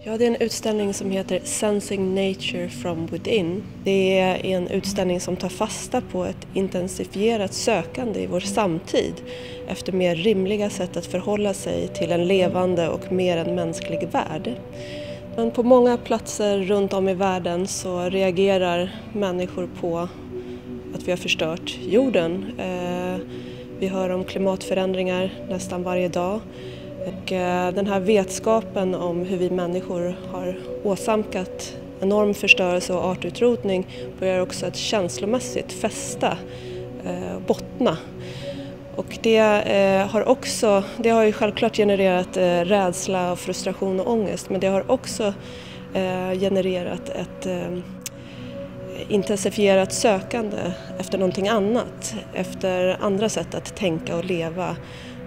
Ja, det är en utställning som heter Sensing Nature from Within. Det är en utställning som tar fasta på ett intensifierat sökande i vår samtid efter mer rimliga sätt att förhålla sig till en levande och mer än mänsklig värld. Men på många platser runt om i världen så reagerar människor på att vi har förstört jorden. Eh, vi hör om klimatförändringar nästan varje dag. Och eh, den här vetskapen om hur vi människor har åsamkat enorm förstörelse och artutrotning börjar också att känslomässigt fästa, eh, och bottna. Och det, eh, har också, det har ju självklart genererat rädsla, frustration och ångest men det har också genererat ett intensifierat sökande efter någonting annat, efter andra sätt att tänka och leva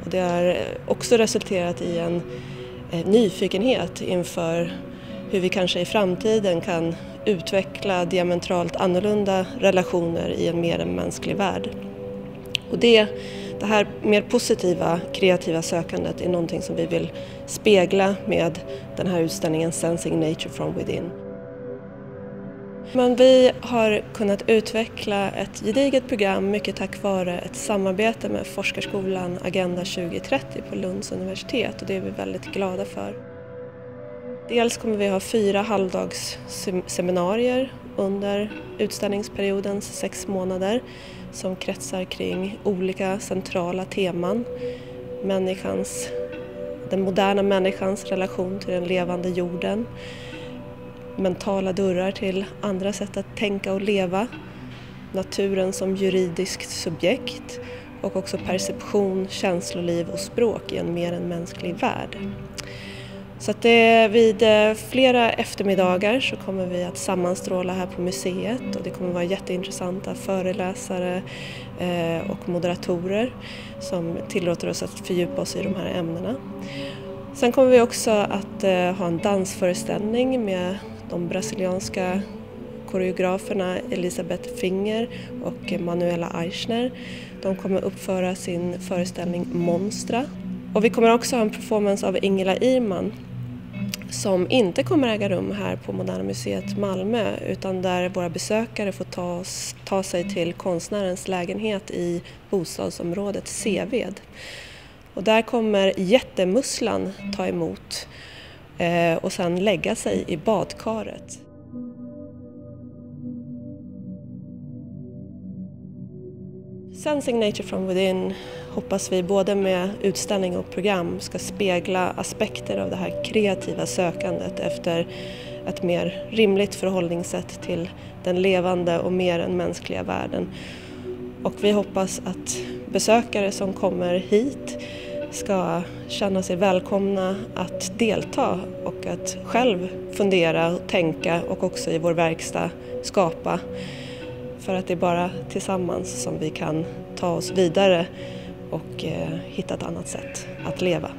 och det har också resulterat i en eh, nyfikenhet inför hur vi kanske i framtiden kan utveckla diametralt annorlunda relationer i en mer än mänsklig värld. Och det, det här mer positiva, kreativa sökandet är någonting som vi vill spegla med den här utställningen Sensing Nature from Within. Men vi har kunnat utveckla ett gediget program mycket tack vare ett samarbete med forskarskolan Agenda 2030 på Lunds universitet och det är vi väldigt glada för. Dels kommer vi ha fyra halvdagsseminarier under utställningsperiodens sex månader som kretsar kring olika centrala teman. Människans, den moderna människans relation till den levande jorden, mentala dörrar till andra sätt att tänka och leva, naturen som juridiskt subjekt och också perception, känsloliv och språk i en mer än mänsklig värld. Så att det, vid eh, flera eftermiddagar så kommer vi att sammanstråla här på museet och det kommer vara jätteintressanta föreläsare eh, och moderatorer som tillåter oss att fördjupa oss i de här ämnena. Sen kommer vi också att ha en dansföreställning med de brasilianska koreograferna Elisabeth Finger och Manuela Eichner. De kommer uppföra sin föreställning Monstra. Och vi kommer också ha en performance av Ingela Irman som inte kommer äga rum här på Moderna Museet Malmö utan där våra besökare får ta, ta sig till konstnärens lägenhet i bostadsområdet Seved. Och där kommer jättemusslan ta emot Eh, och sen lägga sig i badkaret. Sensing Nature from Within hoppas vi både med utställning och program ska spegla aspekter av det här kreativa sökandet efter ett mer rimligt förhållningssätt till den levande och mer än mänskliga världen. Och vi hoppas att besökare som kommer hit ska känna sig välkomna att delta och att själv fundera och tänka och också i vår verkstad skapa. För att det är bara tillsammans som vi kan ta oss vidare och eh, hitta ett annat sätt att leva.